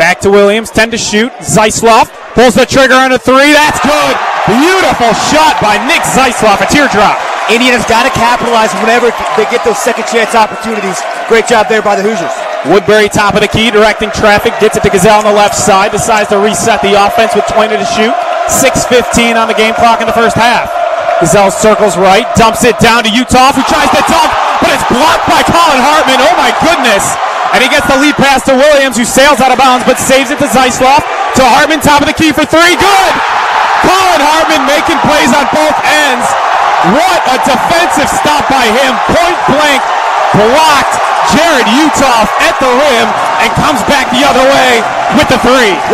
Back to Williams, 10 to shoot. Zeisloff pulls the trigger on a three. That's good. Beautiful shot by Nick Zeisloff, a teardrop. Indiana's got to capitalize whenever they get those second chance opportunities. Great job there by the Hoosiers. Woodbury top of the key, directing traffic, gets it to Gesell on the left side, decides to reset the offense with 20 to shoot. 6.15 on the game clock in the first half. Gesell circles right, dumps it down to Uthoff, who tries to dunk, but it's blocked by Collin Hartman. Oh my goodness. And he gets the lead pass to Williams, who sails out of bounds, but saves it to Zeisloff. To Hartman, top of the key for three. Good! Collin Hartman making plays on both ends. What a defensive stop by him. Point blank, blocked Jarrod Uthoff at the rim, and comes back the other way with the three.